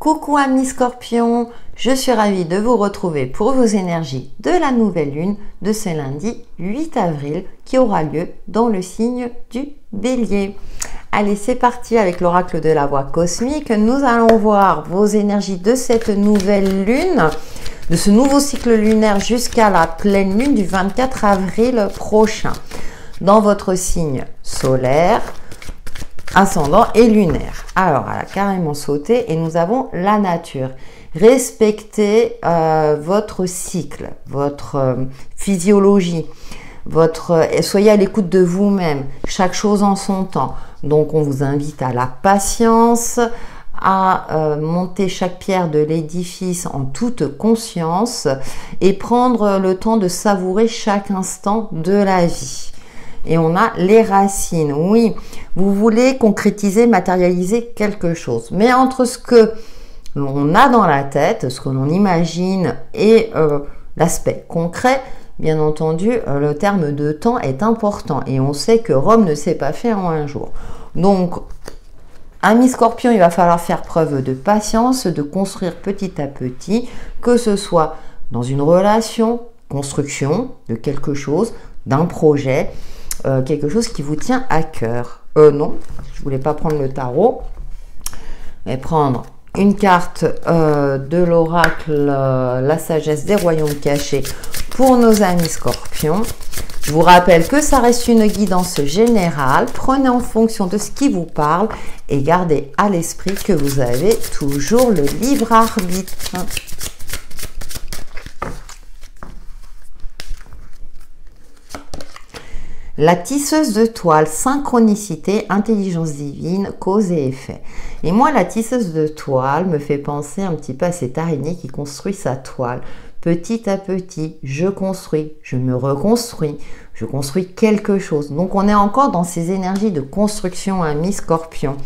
Coucou amis scorpions, je suis ravie de vous retrouver pour vos énergies de la nouvelle lune de ce lundi 8 avril qui aura lieu dans le signe du bélier. Allez, c'est parti avec l'oracle de la voix cosmique. Nous allons voir vos énergies de cette nouvelle lune, de ce nouveau cycle lunaire jusqu'à la pleine lune du 24 avril prochain. Dans votre signe solaire, ascendant et lunaire. Alors, elle a carrément sauté et nous avons la nature. Respectez euh, votre cycle, votre euh, physiologie, votre, euh, soyez à l'écoute de vous-même, chaque chose en son temps. Donc, on vous invite à la patience, à monter chaque pierre de l'édifice en toute conscience et prendre le temps de savourer chaque instant de la vie et on a les racines. Oui, vous voulez concrétiser, matérialiser quelque chose. Mais entre ce que l'on a dans la tête, ce que l'on imagine et euh, l'aspect concret, bien entendu, euh, le terme de temps est important. Et on sait que Rome ne s'est pas fait en un jour. Donc, Ami scorpion, il va falloir faire preuve de patience, de construire petit à petit, que ce soit dans une relation, construction de quelque chose, d'un projet, euh, quelque chose qui vous tient à cœur. Euh, non, je voulais pas prendre le tarot, mais prendre une carte euh, de l'oracle La sagesse des royaumes cachés pour nos amis scorpions. Je vous rappelle que ça reste une guidance générale. Prenez en fonction de ce qui vous parle et gardez à l'esprit que vous avez toujours le libre arbitre. La tisseuse de toile, synchronicité, intelligence divine, cause et effet. Et moi, la tisseuse de toile me fait penser un petit peu à cette araignée qui construit sa toile. Petit à petit, je construis, je me reconstruis, je construis quelque chose. Donc on est encore dans ces énergies de construction à mi-scorpion.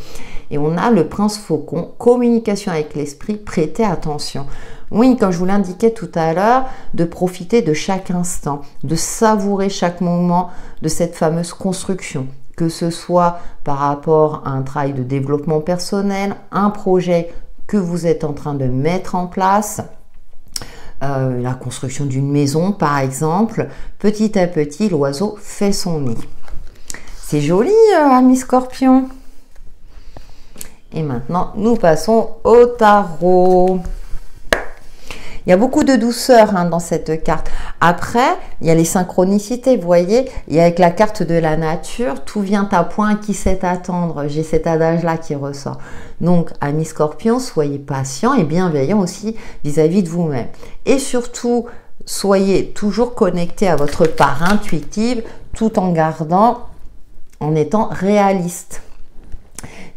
Et on a le prince faucon, communication avec l'esprit, prêtez attention. Oui, comme je vous l'indiquais tout à l'heure, de profiter de chaque instant, de savourer chaque moment de cette fameuse construction, que ce soit par rapport à un travail de développement personnel, un projet que vous êtes en train de mettre en place, euh, la construction d'une maison par exemple, petit à petit l'oiseau fait son nid. C'est joli, euh, ami scorpion. Et maintenant, nous passons au tarot. Il y a beaucoup de douceur hein, dans cette carte. Après, il y a les synchronicités, vous voyez. Et avec la carte de la nature, tout vient à point qui sait attendre. J'ai cet adage-là qui ressort. Donc, amis scorpions, soyez patients et bienveillants aussi vis-à-vis -vis de vous-même. Et surtout, soyez toujours connectés à votre part intuitive tout en gardant, en étant réaliste.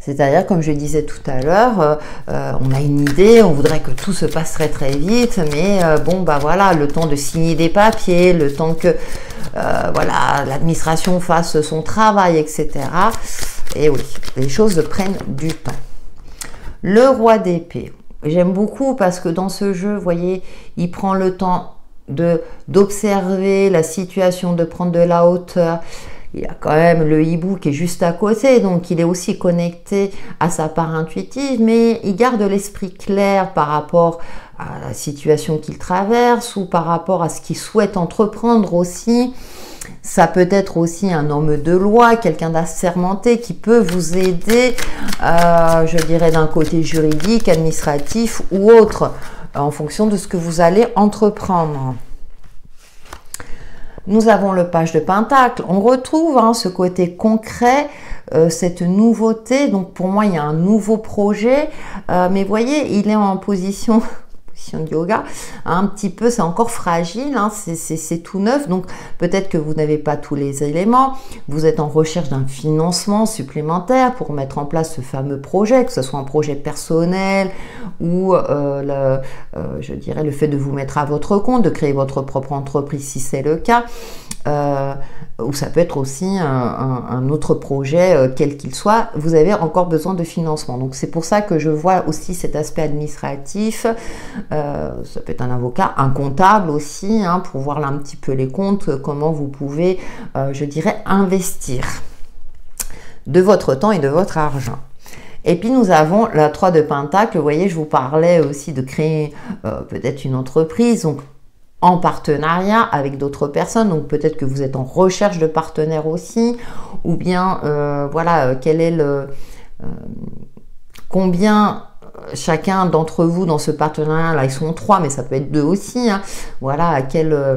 C'est-à-dire, comme je disais tout à l'heure, euh, euh, on a une idée, on voudrait que tout se passerait très vite, mais euh, bon, bah voilà, le temps de signer des papiers, le temps que voilà, l'administration fasse son travail, etc. Et oui, les choses prennent du temps. Le roi d'épée. J'aime beaucoup parce que dans ce jeu, vous voyez, il prend le temps d'observer la situation, de prendre de la hauteur il y a quand même le hibou qui est juste à côté, donc il est aussi connecté à sa part intuitive, mais il garde l'esprit clair par rapport à la situation qu'il traverse ou par rapport à ce qu'il souhaite entreprendre aussi. Ça peut être aussi un homme de loi, quelqu'un d'assermenté qui peut vous aider, euh, je dirais, d'un côté juridique, administratif ou autre, en fonction de ce que vous allez entreprendre. Nous avons le page de Pentacle. On retrouve hein, ce côté concret, euh, cette nouveauté. Donc pour moi, il y a un nouveau projet. Euh, mais voyez, il est en position de yoga, un petit peu, c'est encore fragile, hein, c'est tout neuf, donc peut-être que vous n'avez pas tous les éléments, vous êtes en recherche d'un financement supplémentaire pour mettre en place ce fameux projet, que ce soit un projet personnel ou euh, euh, je dirais le fait de vous mettre à votre compte, de créer votre propre entreprise si c'est le cas. Euh, ou ça peut être aussi un, autre projet, quel qu'il soit, vous avez encore besoin de financement. Donc c'est pour ça que je vois aussi cet aspect administratif. Euh, ça peut être un avocat, un comptable aussi, hein, pour voir là un petit peu les comptes, comment vous pouvez, je dirais, investir de votre temps et de votre argent. Et puis nous avons la 3 de Pentacle. Vous voyez, je vous parlais aussi de créer euh, peut-être une entreprise. Donc en partenariat avec d'autres personnes. Donc peut-être que vous êtes en recherche de partenaires aussi. Ou bien, euh, voilà, quel est le... combien chacun d'entre vous dans ce partenariat-là, ils sont trois, mais ça peut être deux aussi. Hein. Voilà, à quel, euh,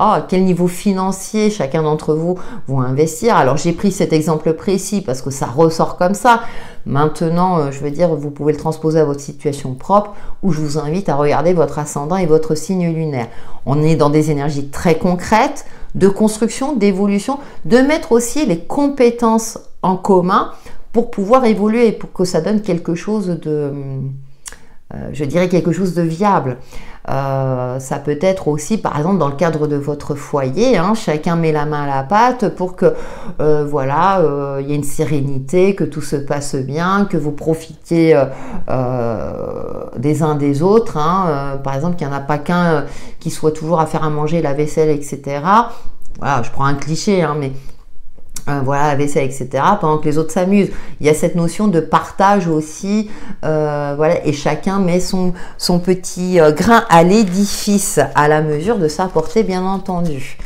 oh, quel niveau financier chacun d'entre vous vont investir. Alors j'ai pris cet exemple précis parce que ça ressort comme ça. Maintenant, euh, je veux dire, vous pouvez le transposer à votre situation propre, où je vous invite à regarder votre ascendant et votre signe lunaire. On est dans des énergies très concrètes de construction, d'évolution, de mettre aussi les compétences en commun pour pouvoir évoluer, pour que ça donne quelque chose de, euh, je dirais quelque chose de viable. Euh, ça peut être aussi, par exemple, dans le cadre de votre foyer, hein, chacun met la main à la pâte pour que, euh, voilà, il y ait une sérénité, que tout se passe bien, que vous profitiez des uns des autres. Hein, par exemple, qu'il n'y en a pas qu'un qui soit toujours à faire à manger, la vaisselle, etc. Voilà, je prends un cliché, hein, mais voilà, la vaisselle, etc., pendant que les autres s'amusent. Il y a cette notion de partage aussi, euh, voilà, et chacun met son, son petit euh, grain à l'édifice, à la mesure de sa portée, bien entendu.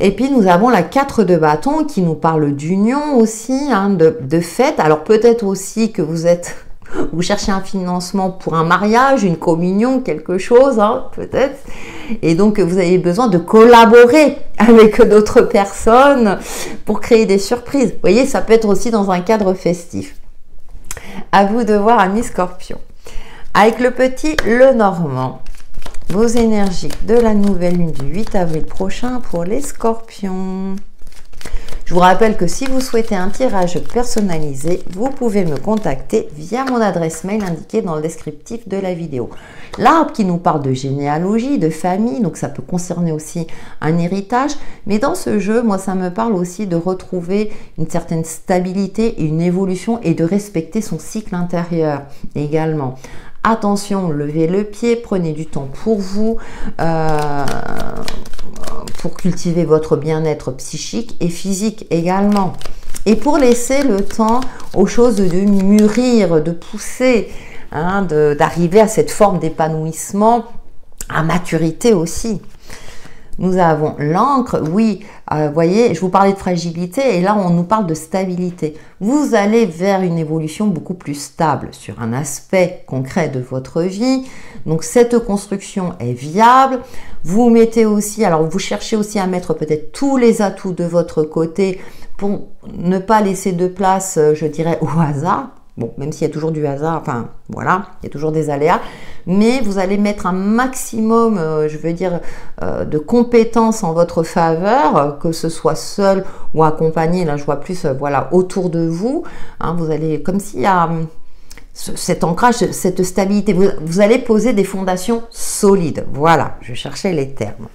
Et puis nous avons la 4 de bâton qui nous parle d'union aussi, hein, de, de fête. Alors peut-être aussi que vous êtes vous cherchez un financement pour un mariage, une communion, quelque chose, hein, peut-être. Et donc, vous avez besoin de collaborer avec d'autres personnes pour créer des surprises. Vous voyez, ça peut être aussi dans un cadre festif. À vous de voir, ami scorpion. Avec le petit Le Normand, vos énergies de la nouvelle lune du 8 avril prochain pour les scorpions. Je vous rappelle que si vous souhaitez un tirage personnalisé, vous pouvez me contacter via mon adresse mail indiquée dans le descriptif de la vidéo. L'arbre qui nous parle de généalogie, de famille, donc ça peut concerner aussi un héritage, mais dans ce jeu, moi ça me parle aussi de retrouver une certaine stabilité, une évolution et de respecter son cycle intérieur également. Attention, levez le pied, prenez du temps pour vous. Euh, pour cultiver votre bien-être psychique et physique également. Et pour laisser le temps aux choses de mûrir, de pousser, hein, d'arriver à cette forme d'épanouissement, à maturité aussi. Nous avons l'encre, oui, euh, vous voyez, je vous parlais de fragilité et là on nous parle de stabilité. Vous allez vers une évolution beaucoup plus stable sur un aspect concret de votre vie. Donc cette construction est viable. Vous mettez aussi, alors vous cherchez aussi à mettre peut-être tous les atouts de votre côté pour ne pas laisser de place, euh, je dirais, au hasard. Bon, même s'il y a toujours du hasard, enfin voilà, il y a toujours des aléas, mais vous allez mettre un maximum, euh, je veux dire, euh, de compétences en votre faveur, que ce soit seul ou accompagné. Là, je vois plus, euh, voilà, autour de vous. Hein, vous allez, comme s'il y a hum, cet ancrage, cette stabilité. vous allez poser des fondations solides. Voilà, je cherchais les termes.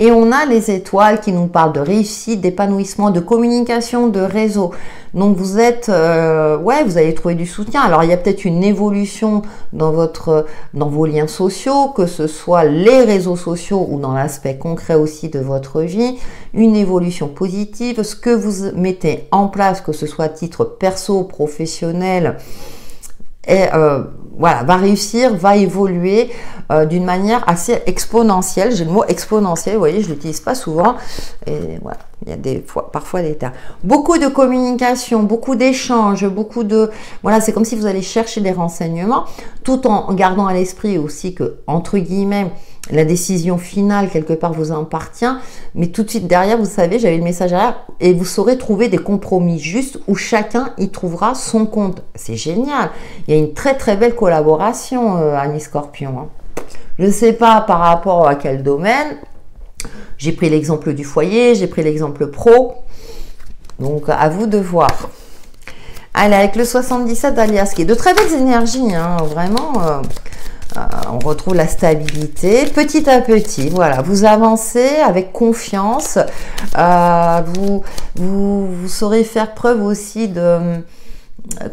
Et on a les étoiles qui nous parlent de réussite, d'épanouissement, de communication, de réseau. Donc vous êtes, euh, ouais, vous allez trouver du soutien. Alors il y a peut-être une évolution dans votre, dans vos liens sociaux, que ce soit les réseaux sociaux ou dans l'aspect concret aussi de votre vie, une évolution positive. Ce que vous mettez en place, que ce soit à titre perso, professionnel, et euh, voilà, va réussir, va évoluer euh, d'une manière assez exponentielle. J'ai le mot exponentiel, vous voyez, je l'utilise pas souvent. Et voilà, il y a des fois, parfois des termes. Beaucoup de communication, beaucoup d'échanges, beaucoup de... Voilà, c'est comme si vous allez chercher des renseignements, tout en gardant à l'esprit aussi que, entre guillemets, la décision finale, quelque part, vous appartient. Mais tout de suite derrière, vous savez, j'avais le message derrière, et vous saurez trouver des compromis justes où chacun y trouvera son compte. C'est génial. Il y a une très très belle collaboration, euh, Annie Scorpion. Hein. Je ne sais pas par rapport à quel domaine. J'ai pris l'exemple du foyer, j'ai pris l'exemple pro. Donc, à vous de voir. Allez, avec le 77 d'Alias, qui est de très belles énergies, hein, vraiment. Euh, euh, on retrouve la stabilité petit à petit. Voilà, vous avancez avec confiance. Euh, vous, vous, saurez faire preuve aussi de,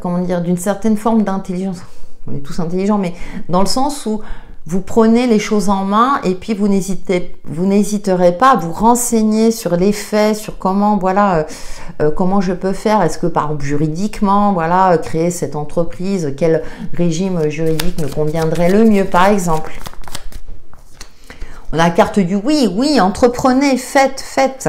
comment dire, d'une certaine forme d'intelligence. On est tous intelligents, mais dans le sens où vous prenez les choses en main et puis vous n'hésitez, n'hésiterez pas à vous renseigner sur les faits, sur comment, voilà, euh, euh, comment je peux faire. Est-ce que par exemple juridiquement, voilà, créer cette entreprise, quel régime juridique me conviendrait le mieux, par exemple? On a la carte du oui, oui, entreprenez, faites, faites.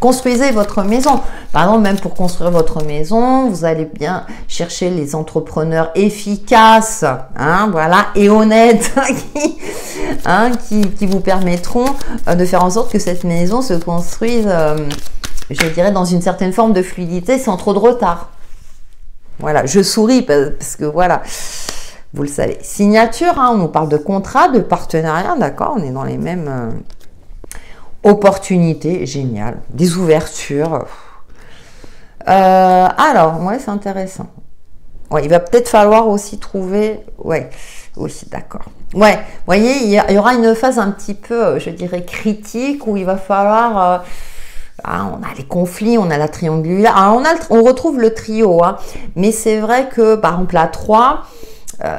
Construisez votre maison. Par exemple, même pour construire votre maison, vous allez bien chercher les entrepreneurs efficaces, hein, voilà, et honnêtes, hein, qui, qui, vous permettront euh, de faire en sorte que cette maison se construise, euh, je dirais, dans une certaine forme de fluidité, sans trop de retard. Voilà, je souris parce que voilà, vous le savez. Signature, hein, on nous parle de contrat, de partenariat, d'accord, on est dans les mêmes... Opportunités, génial. Des ouvertures. Euh, alors, ouais, c'est intéressant. Ouais, il va peut-être falloir aussi trouver. Ouais, aussi, d'accord. Ouais, vous voyez, il y, aura une phase un petit peu, euh, je dirais, critique où il va falloir. Euh, ah, on a les conflits, on a la triangulaire. on, a on retrouve le trio, hein. mais c'est vrai que par exemple à 3,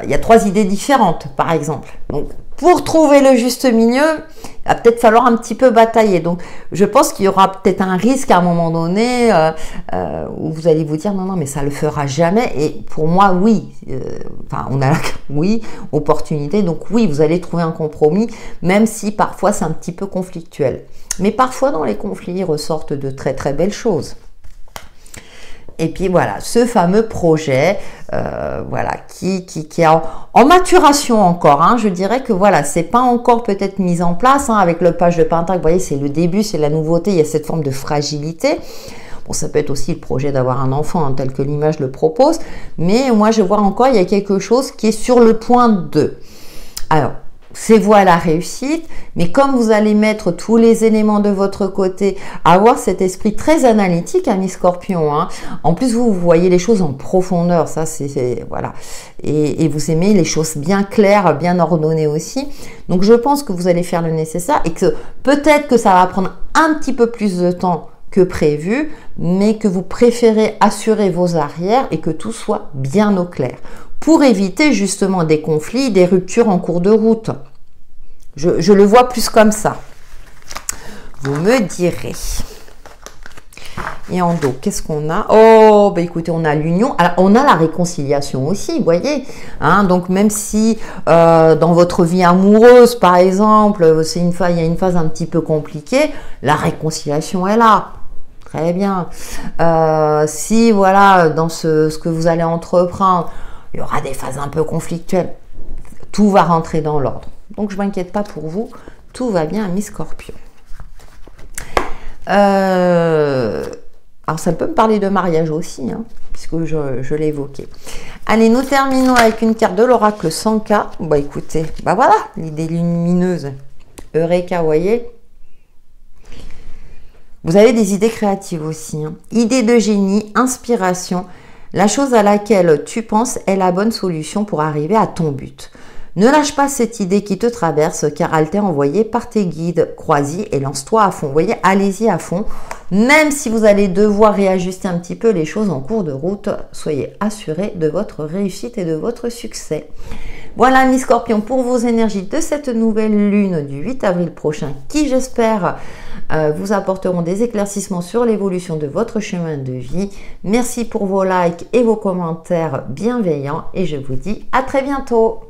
il y a trois idées différentes, par exemple. Pour trouver le juste milieu, il va peut-être falloir un petit peu batailler. Donc, je pense qu'il y aura peut-être un risque à un moment donné euh, euh, où vous allez vous dire non, non, mais ça le fera jamais. Et pour moi, oui. Euh, enfin, on a la oui, opportunité. Donc, oui, vous allez trouver un compromis, même si parfois c'est un petit peu conflictuel. Mais parfois, dans les conflits, ressortent de très très belles choses. Et puis voilà, ce fameux projet, euh, voilà, qui, qui, qui est en, maturation encore. Hein. je dirais que voilà, c'est pas encore peut-être mis en place hein, avec le page de Pentacle. Vous voyez, c'est le début, c'est la nouveauté. Il y a cette forme de fragilité. Bon, ça peut être aussi le projet d'avoir un enfant, hein, tel que l'image le propose. Mais moi, je vois encore, il y a quelque chose qui est sur le point de. Alors, c'est voie à la réussite, mais comme vous allez mettre tous les éléments de votre côté, avoir cet esprit très analytique, ami scorpion, hein. en plus vous, voyez les choses en profondeur, ça c'est, voilà, et, vous aimez les choses bien claires, bien ordonnées aussi, donc je pense que vous allez faire le nécessaire et que peut-être que ça va prendre un petit peu plus de temps que prévu, mais que vous préférez assurer vos arrières et que tout soit bien au clair pour éviter justement des conflits, des ruptures en cours de route. Je, le vois plus comme ça. Vous me direz. Et en dos, qu'est-ce qu'on a? Oh, bah écoutez, on a l'union. On a la réconciliation aussi, vous voyez. Hein Donc même si euh, dans votre vie amoureuse, par exemple, c'est une phase, il y a une phase un petit peu compliquée, la réconciliation est là. Très bien. Euh, si voilà, dans ce que vous allez entreprendre, il y aura des phases un peu conflictuelles. Tout va rentrer dans l'ordre. Donc je m'inquiète pas pour vous. Tout va bien à mi scorpion. Euh, alors ça peut me parler de mariage aussi, hein, puisque je, l'ai évoqué. Allez, nous terminons avec une carte de l'oracle 100K. Bah écoutez, bah voilà, l'idée lumineuse. Eureka, voyez Vous avez des idées créatives aussi. Hein. Idées de génie, inspiration. La chose à laquelle tu penses est la bonne solution pour arriver à ton but. Ne lâche pas cette idée qui te traverse car elle t'est envoyée par tes guides. Crois-y et lance-toi à fond. Vous voyez, allez-y à fond. Même si vous allez devoir réajuster un petit peu les choses en cours de route, soyez assurés de votre réussite et de votre succès. Voilà, mes scorpions, pour vos énergies de cette nouvelle lune du 8 avril prochain qui, j'espère, euh, vous apporteront des éclaircissements sur l'évolution de votre chemin de vie. Merci pour vos likes et vos commentaires bienveillants et je vous dis à très bientôt.